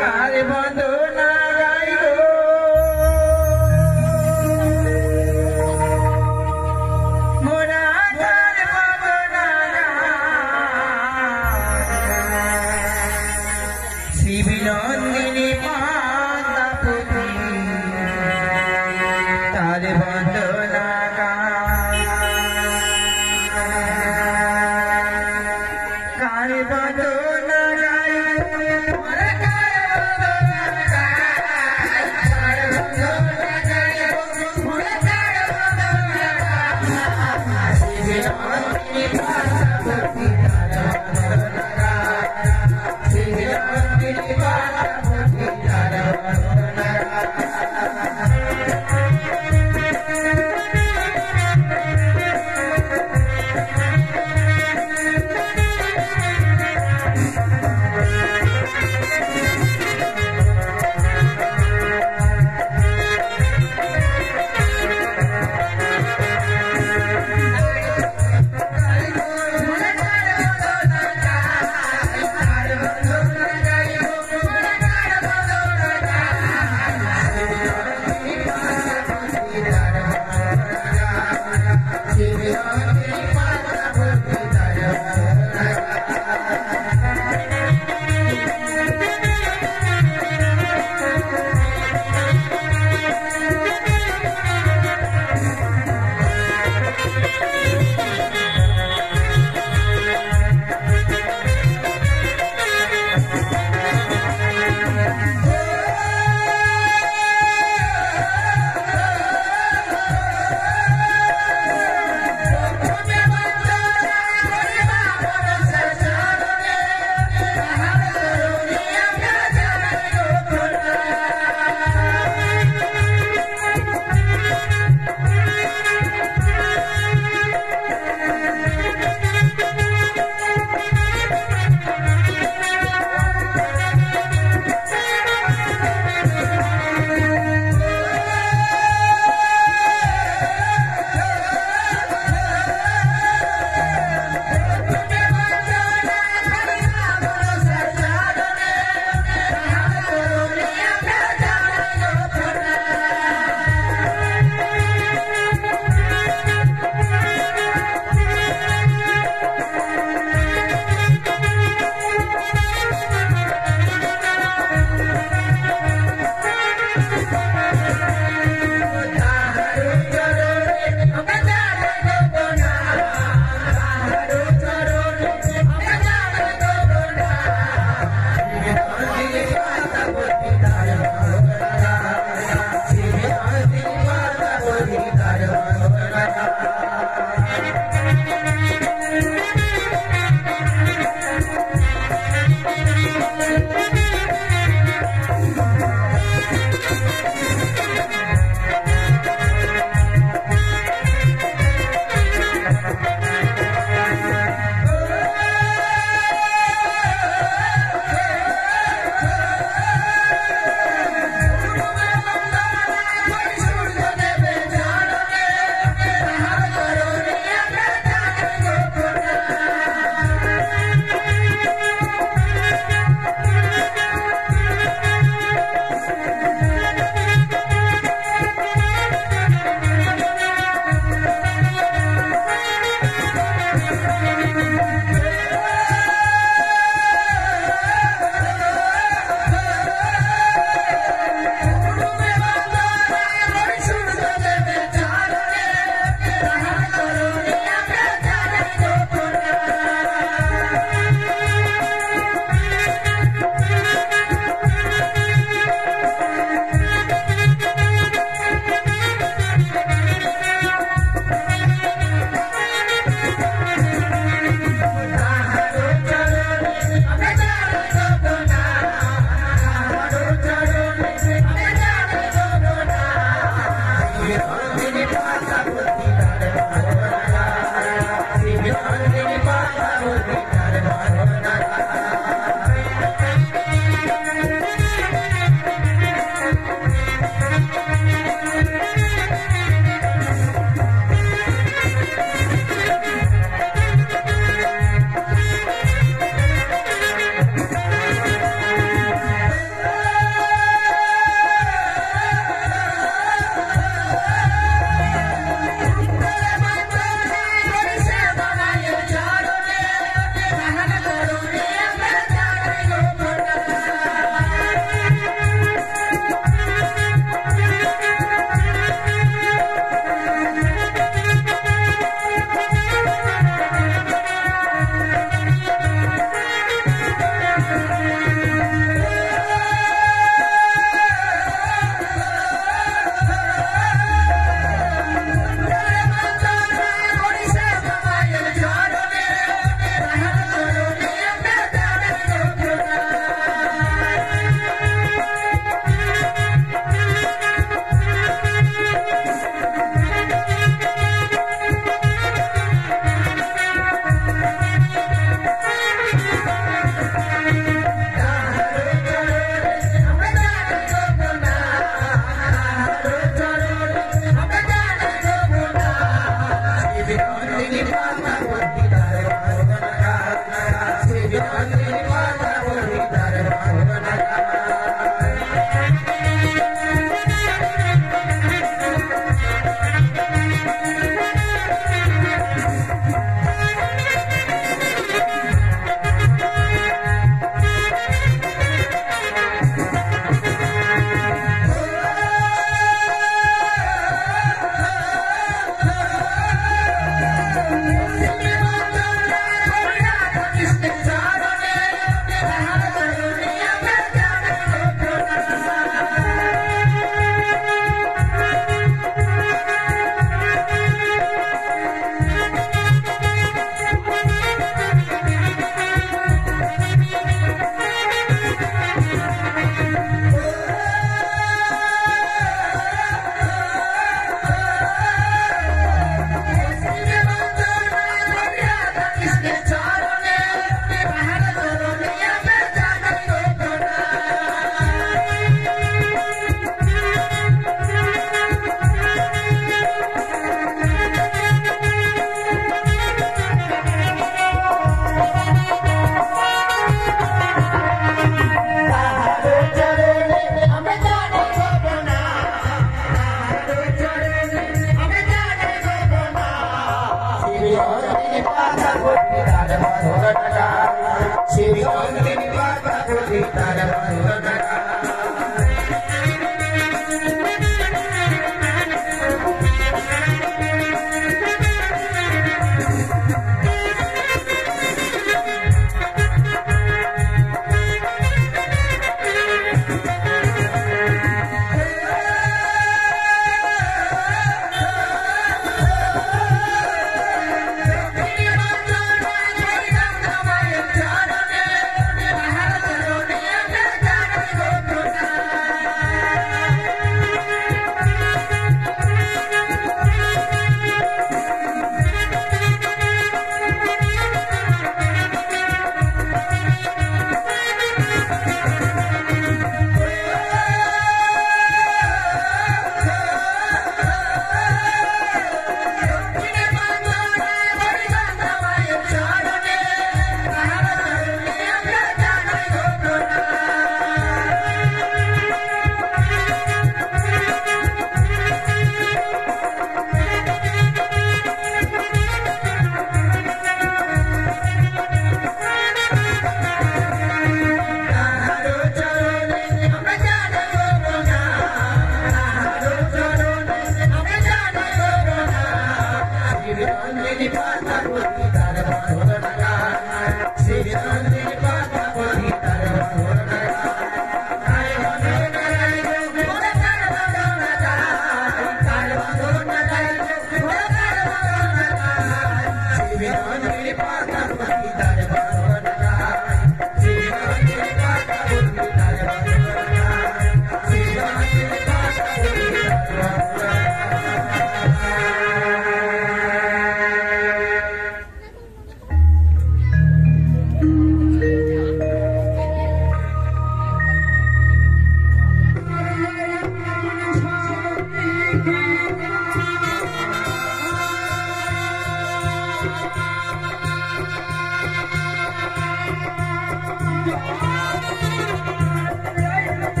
কার বন্দনা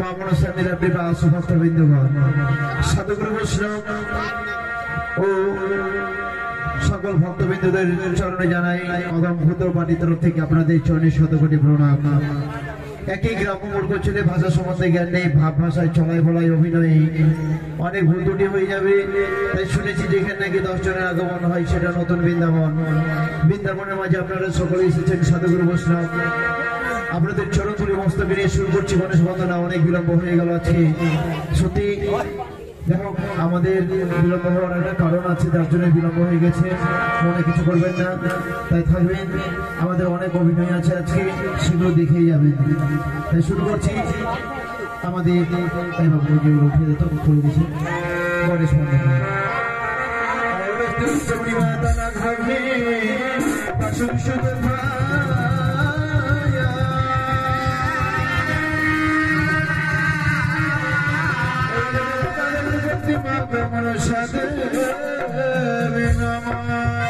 মামন স্বামীরা বিবাহ সুভক্তবৃন্দগণ সাধুগুরু বৈষ্ণব ও সকল ভক্তবৃন্দদের চরণে জানাই অদম্ভূত বাণী তরফ থেকে আপনাদের চরণে শতকোটি প্রণাম। একই গ্রাম্য মূর্খ ছেলে ভাষা সম্বন্ধে জ্ঞান নেই, ভাব ভাষায় চলাই বলাই অভিনয়ে। অনেক ভুল হয়ে যাবে, তাই শুনেছি যেখানে নাকি দশ জনের আগমন হয় সেটা নতুন বৃন্দাবন। বৃন্দাবনের মাঝে আপনারা সকলে এসেছেন, সাধুগুরু বৈষ্ণব আপনাদের চরণ তুলি মস্তকে নিয়ে শুরু করছি। গণেশ বন্দনা, অনেক বিলম্ব হয়ে গেল আজকে। সত্যি, দেখো, আমাদের বিলম্ব হওয়ার একটা কারণ আছে, যার জন্য বিলম্ব হয়ে গেছে। মনে কিছু করবেন না, তাই থাকবেন। আমাদের অনেক অভিনয় আছে আজকে, সেগুলো দেখেই যাবেন। তাই শুরু করছি। আমাদের উঠে যেত করে দিয়েছে। গণেশ বন্দনা। প্রধান হে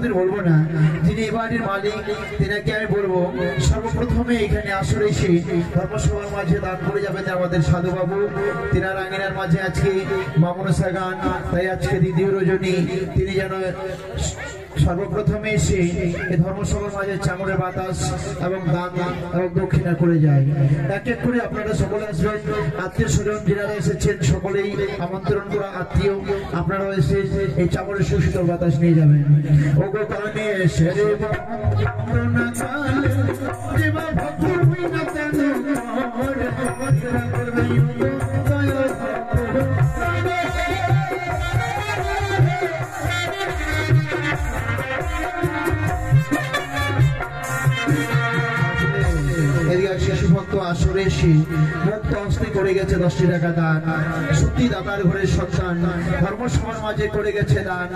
ভক্তদের বলব না। যিনি এই বাড়ির মালিক, তেনাকে আমি বলব, সর্বপ্রথমে এখানে আসলে এসে ধর্মসভার মাঝে দান করে যাবেন আমাদের সাধুবাবু। তেনার আঙিনার মাঝে আজকে মামনসা গান তাই আজকে দ্বিতীয় রজনী, তিনি যেন সর্বপ্রথমে এসে এই ধর্মসভার মাঝে চামড়ের বাতাস এবং দান এবং দক্ষিণা করে যায়। এক এক করে আপনারা সকলে আসবেন। আত্মীয় স্বজন যারা এসেছেন, সকলেই আমন্ত্রণ করা আত্মীয় আপনারা এসে এই চামড়ের সুশীতল বাতাস নিয়ে যাবেন। ও গো কানে এসে আসরে মুক্ত হস্তে করে গেছে দশটি টাকা দান। সত্যি দাতার ঘরের সন্তান, ধর্মসভার মাঝে করে গেছে দান।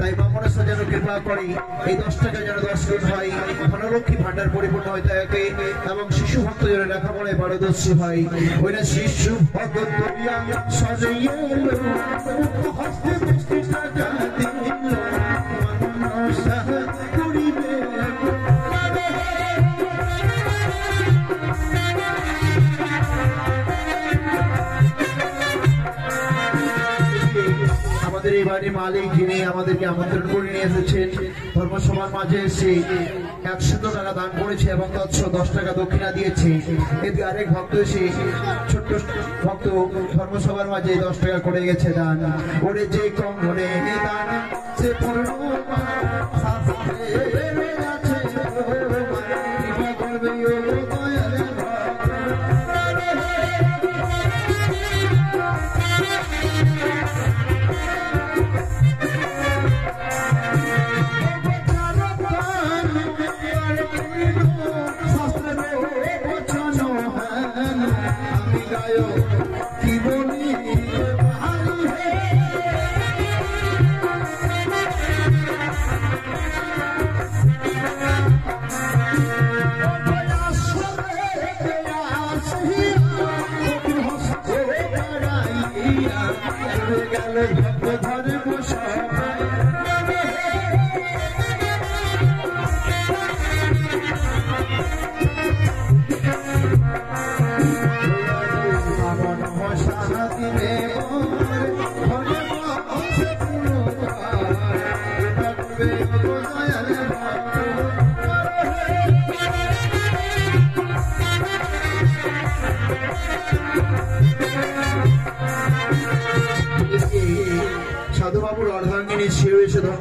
তাই বামনসা যেন কৃপা করে, এই দশ টাকা যেন দশ গুণ হয়, ধনলক্ষ্মী ভান্ডার পরিপূর্ণ হয় তাকে এবং শিশু ভক্ত যেন লেখাপড়ায় পারদর্শী হয়। ওই না শিশু ভক্ত সজাইয়ে এই বাড়ির মালিক যিনি আমাদেরকে আমন্ত্রণ করে নিয়ে এসেছেন, ধর্মসভার মাঝে এসে একশো টাকা দান করেছে এবং তৎস দশ টাকা দক্ষিণা দিয়েছে। এদিকে আরেক ভক্ত এসে ছোট্ট ভক্ত ধর্মসভার মাঝে দশ টাকা করে গেছে দান। ওরে যে কম দান, সে পূর্ণ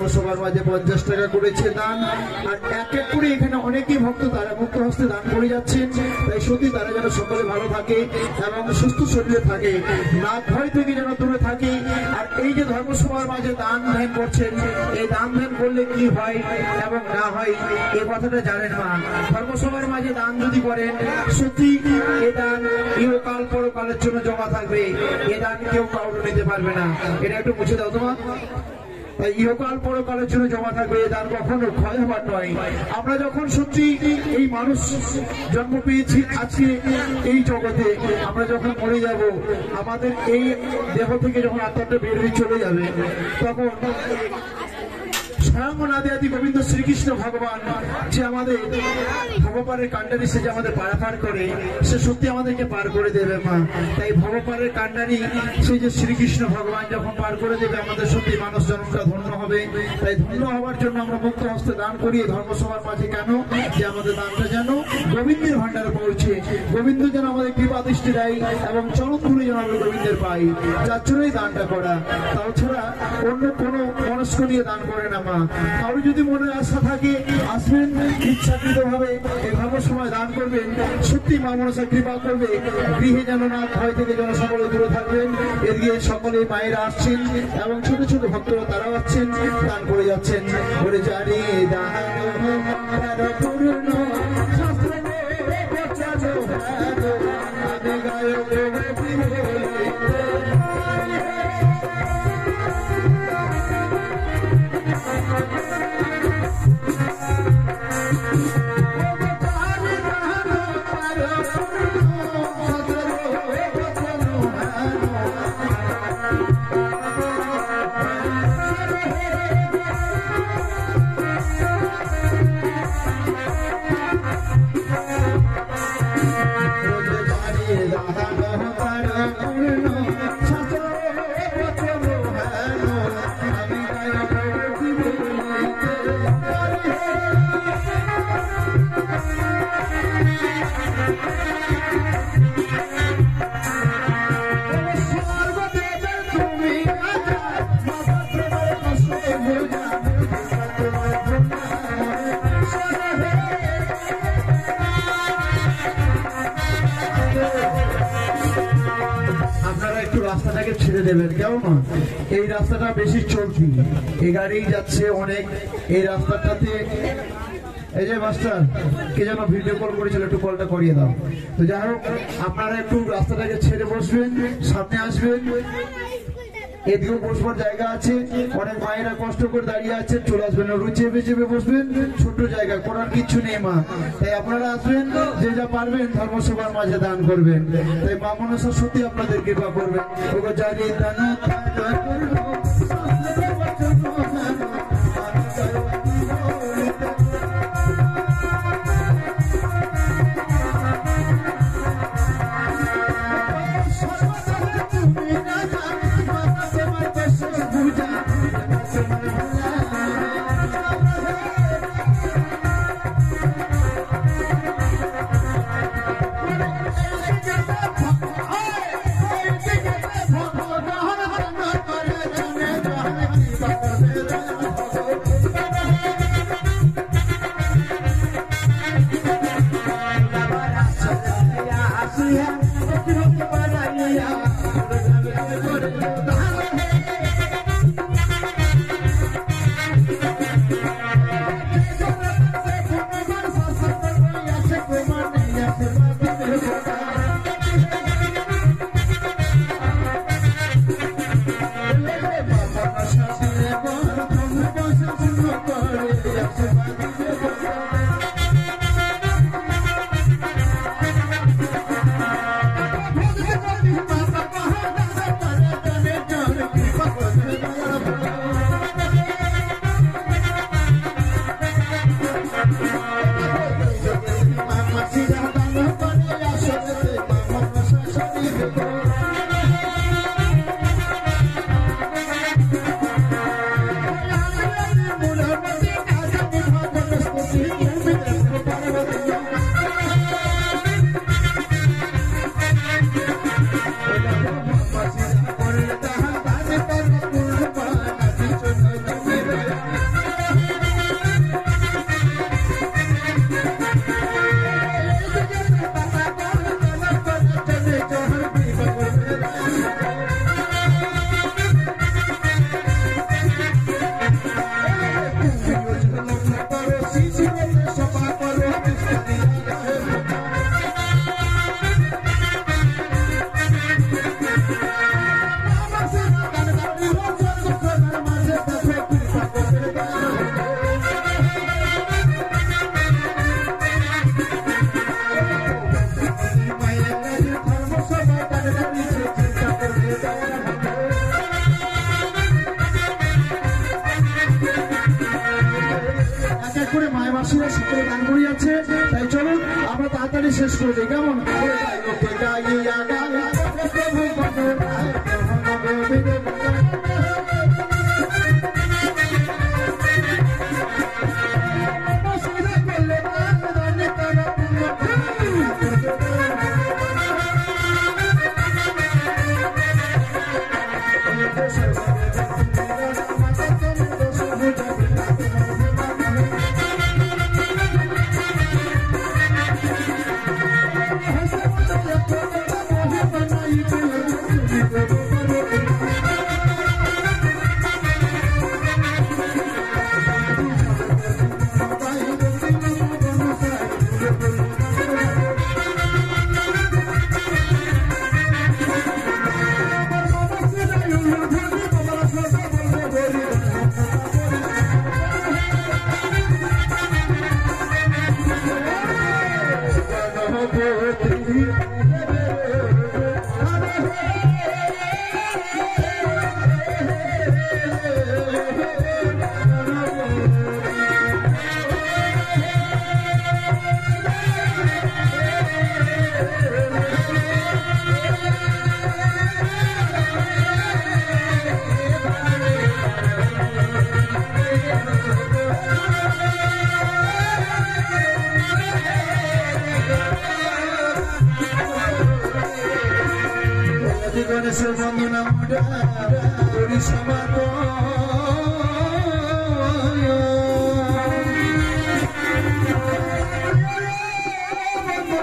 ধর্মসভার মাঝে পঞ্চাশ টাকা করেছে দান। আর এক এক করে এখানে অনেকেই ভক্ত, তারা মুক্ত হস্তে দান করে যাচ্ছেন। তাই সত্যি তারা যেন সকলে ভালো থাকে এবং সুস্থ শরীরে থাকে না ভয় থেকে যেন দূরে থাকে। আর এই যে ধর্মসভার মাঝে দান ধ্যান করছেন, এই দান ধ্যান করলে কি হয় এবং না হয় এই কথাটা জানেন মা। ধর্মসভার মাঝে দান যদি করেন, সত্যি এ দান ইহকাল পরকালের জন্য জমা থাকবে। এ দান কেউ কাউকে নিতে পারবে না। এটা একটু মুছে দাও তোমার ইহকাল পরকালের জন্য জমা থাকবে তার কখনো ক্ষয় হবার নয়। আমরা যখন সত্যি এই মানুষ জন্ম পেয়েছি আজকে এই জগতে, আমরা যখন মরে যাব, আমাদের এই দেহ থেকে যখন আত্মাটা বের হয়ে চলে যাবে, তখন স্বয়ং আদি গোবিন্দ শ্রীকৃষ্ণ ভগবান, যে আমাদের ভগবানের কাণ্ডারি সে যে আমাদের পারাপার করে, সে সত্যি আমাদেরকে পার করে দেবে, মা। তাই ভগবানের কাণ্ডারি সে যে শ্রীকৃষ্ণ ভগবান যখন পার করে দেবে, আমাদের সত্যি মানুষ জন্মটা ধন্য হবে। তাই ধন্য হওয়ার জন্য আমরা মুক্ত হস্তে দান করি ধর্মসভার মাঝে কেন? যে আমাদের দানটা যেন গোবিন্দের ভান্ডারে পৌঁছে। গোবিন্দ যেন আমাদের কৃপা দৃষ্টি দেয় এবং চরণ যেন আমরা গোবিন্দের পাই। যার জন্যই দানটা করা। তাছাড়া অন্য কোনো মনস্ক নিয়ে দান করে না, মা। কারও যদি মনে আশা থাকে, আসবেন ইচ্ছাকৃত ভাবে এভাবে সময় দান করবেন। সত্যি মা মনসা কৃপা করবে। গৃহে যেন না ভয় থেকে যেন সকলে দূরে থাকবেন। এদিকে সকলে মায়েরা আসছেন এবং ছোট ছোট ভক্তরা তারাও আসছেন দান করে যাচ্ছেন। করে জানি দান ছেড়ে দেবেন, কেমন? এই রাস্তাটা বেশি চলতি। এই গাড়ি যাচ্ছে অনেক। এই রাস্তাটাতে, এই যে মাস্টার, কে যেন ভিডিও কল করেছিল, একটু কলটা করিয়ে দাও। তো যাই হোক, আপনারা একটু রাস্তাটাকে ছেড়ে বসবেন, সামনে আসবেন। এদিকেও বসবার জায়গা আছে। অনেক মায়েরা কষ্ট করে দাঁড়িয়ে আছে। চলে আসবেন ওরু চেপে চেপে বসবেন। ছোট জায়গা, করার কিচ্ছু নেই মা। তাই আপনারা আসবেন, যে যা পারবেন ধর্মসভার মাঝে দান করবেন। তাই মা মনসা সত্যি আপনাদের কৃপা করবেন। ওগো দানা দান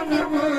Yeah.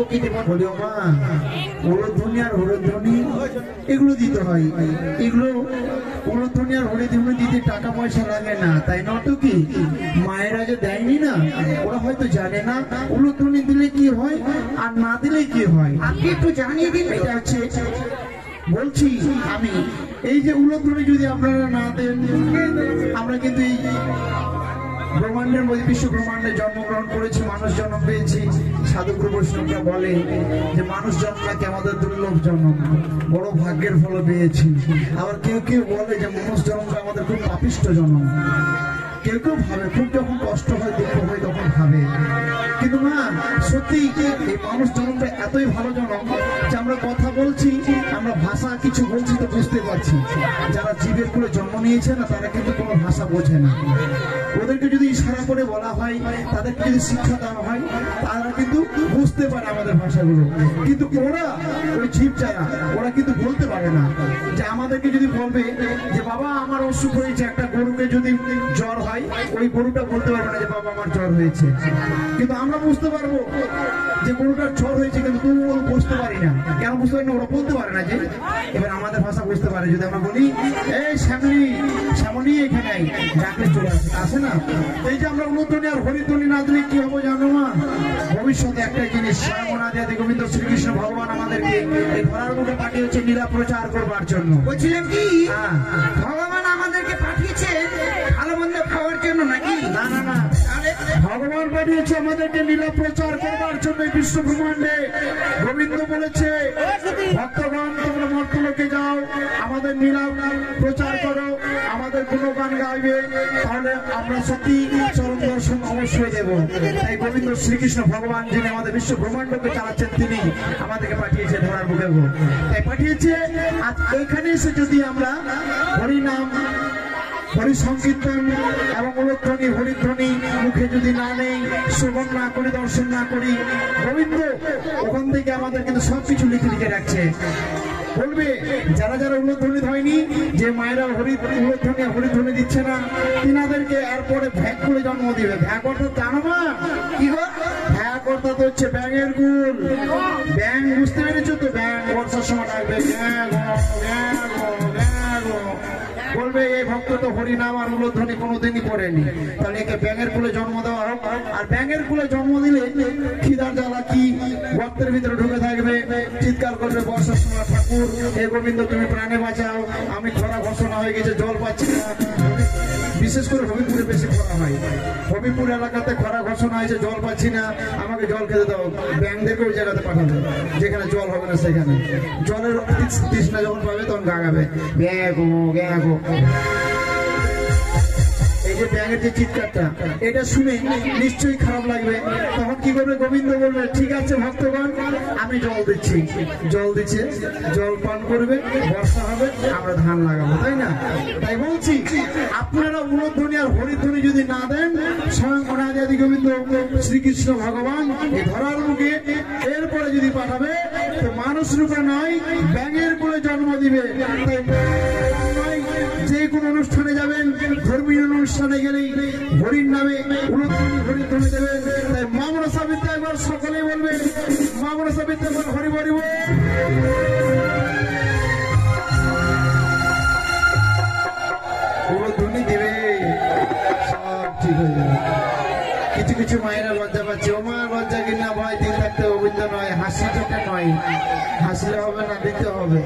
দেখছে আমরা দেবো কি দেবো না। বলি মা উড়োধ্বনি আর হরধ্বনি এগুলো দিতে হয়। এগুলো উড়োধ্বনি আর হরিধ্বনি দিতে টাকা পয়সা লাগে না তাই নয় কি? মায়েরা যে দেয়নি না? ওরা হয়তো জানে না। উড়োধ্বনি দিলে কি হয় আর না দিলে কি হয়? আপনি একটু জানিয়ে দিন। এটা হচ্ছে বলছি আমি এই যে উলোধ্বনি যদি আপনারা না দেন আমরা কিন্তু এই ব্রহ্মাণ্ডের মধ্যে, বিশ্ব ব্রহ্মাণ্ডে জন্মগ্রহণ করেছি, মানুষ জন্ম পেয়েছি। সাধুগুরু বৈষ্ণবরা বলে যে মানুষ জন্মটাকে আমাদের দুর্লভ জন্ম। বড় ভাগ্যের ফল পেয়েছি। আবার কেউ কেউ বলে যে মানুষ জন্মটা আমাদের খুব পাপিষ্ট জন্ম। কেউ কেউ ভাবে, খুব যখন কষ্ট হয়, দুঃখ হয়, তখন ভাবে। কিন্তু মা সত্যি এই মানুষ জন্মটা এতই ভালো জন্ম যে আমরা কথা বলছি, আমরা ভাষা কিছু বলছি তো বুঝতে পারছি। যারা জীবের করে জন্ম নিয়েছে না, তারা কিন্তু কোনো ভাষা বোঝে না। ওদেরকে যদি ইশারা করে বলা হয়, তাদেরকে যদি শিক্ষা দেওয়া হয়, তারা কিন্তু বুঝতে পারে আমাদের ভাষাগুলো। কিন্তু ওরা, ওই জীব যারা, ওরা কিন্তু বলতে পারে না। যে আমাদেরকে যদি বলবে যে, বাবা, আমার অসুখ হয়েছে, একটা গরুকে যদি জ্বর হয়, ওই গরুটা বলতে পারবে না যে, বাবা, আমার জ্বর হয়েছে। কিন্তু আমরা বুঝতে পারব যে গরুটার জ্বর হয়েছে কিন্তু তবু ওরা বুঝতে পারি না। কেন বুঝতে পারি না? ওরা বলতে পারে না যে এবার আমাদের ভাষা বুঝতে পারে। যদি আমরা বলি এই শ্যামলি শ্যামলি এখানে ডাকলে চলে আসে। আসে না? এই যে আমরা উন্নতনী আর হরিধ্বনি না দিলে কি হব জানো মা? ভবিষ্যতে একটা জিনিস স্বয়ংনাদি আদি গোবিন্দ শ্রীকৃষ্ণ ভগবান আমাদেরকে এই ধরার মুখে পাঠিয়েছে লীলা প্রচার করবার জন্য। বলছিলাম কি? হ্যাঁ। ভগবান আমাদেরকে পাঠিয়েছে ভালো মন্দ খাওয়ার জন্য নাকি? না না না ভগবান পাঠিয়েছে আমাদেরকে লীলা প্রচার করবার জন্য বিশ্ব ব্রহ্মাণ্ডে গোবিন্দ বলেছে, ভক্তগণ, তোমরা মর্তলোকে যাও, আমাদের লীলা প্রচার করো, আমাদের গুণগান গাইবে, তাহলে আমরা সত্যি চরম দর্শন অবশ্যই দেব। তাই গোবিন্দ শ্রীকৃষ্ণ ভগবান, যিনি আমাদের বিশ্ব ব্রহ্মাণ্ডকে চালাচ্ছেন, তিনি আমাদেরকে পাঠিয়েছে ধরার বুকে তাই পাঠিয়েছে আজ এখানে এসে যদি আমরা হরিনাম হরি সংকীর্তন এবং উলধ্বনি হরিধ্বনি মুখে যদি না নেই শ্রবণ না করি দর্শন না করি, গোবিন্দ, ওখান থেকে আমাদের কিন্তু সবকিছু লিখে লিখে রাখছে। বলবে, যারা যারা উলধ্বনি হয়নি, যে মায়েরা হরি উলধ্বনি হরিধ্বনি দিচ্ছে না, তিনাদেরকে এরপরে ভ্যাক করে জন্ম দিবে। ভ্যাক অর্থাৎ জানো মা, কি গো? ভ্যাক অর্থাৎ হচ্ছে ব্যাঙের গুল ব্যাং বুঝতে পেরেছ তো? ব্যাং বর্ষার সময় ডাকবে ব্যাগ ব্যাগ ব্যাগ বলবে এই ভক্ত তো হরিনাম আর উলোধ্বনি কোনোদিনই পড়েনি। তাহলে একে ব্যাঙের কুলে জন্ম দেওয়া হোক। আর ব্যাঙের কুলে জন্ম দিলে খিদার জ্বালা কি? ভক্তের ভিতরে ঢুকে থাকবে, চিৎকার করবে, বর্ষার সময় ঠাকুর, হে গোবিন্দ, তুমি প্রাণে বাঁচাও। বিশেষ করে হবিপুরে বেশি খরা হয়। হবিপুর এলাকাতে খরা ঘোষণা হয়েছে, জল পাচ্ছি না, আমাকে জল খেতে দাও। ব্যাংকদেরকে ওই জায়গাতে পাঠাবে, যেখানে জল হবে না সেখানে। জলের তৃষ্ণা যখন পাবে তখন গাগাবে। গ্যাগো এই যে ব্যাঙের যে চিৎকারটা, এটা শুনে নিশ্চয়ই খারাপ লাগবে। তখন কি করবে? গোবিন্দ বলবে, ঠিক আছে ভক্তগণ, আমি জল দিচ্ছি। জল দিচ্ছে, জল পান করবে, বর্ষা হবে, আমরা ধান লাগাবো, তাই না? তাই বলছি, আপনারা উলধ্বনি আর হরিধ্বনি যদি না দেন, স্বয়ং অনাদি গোবিন্দ শ্রীকৃষ্ণ ভগবান এই ধরার মুখে এরপরে যদি পাঠাবে, তো মানুষ রূপে নয়, ব্যাঙের করে জন্ম দিবে। তাই কোনো অনুষ্ঠানে যাবেন ধর্মীয় অনুষ্ঠানে গেলেই হরির নামে সকলেই বলবে মামনা সাবিত্র একবার হরি উলধ্বনি দেবে, সব ঠিক হয়ে যাবে। কিছু কিছু মায়েরা লজ্জা পাচ্ছে। ও মা লজ্জা কিনা ভয়, দিন থাকতে অভিজ্ঞ নয়, হাসি চোখে নয়। হাসলে হবে না, দিতে হবে।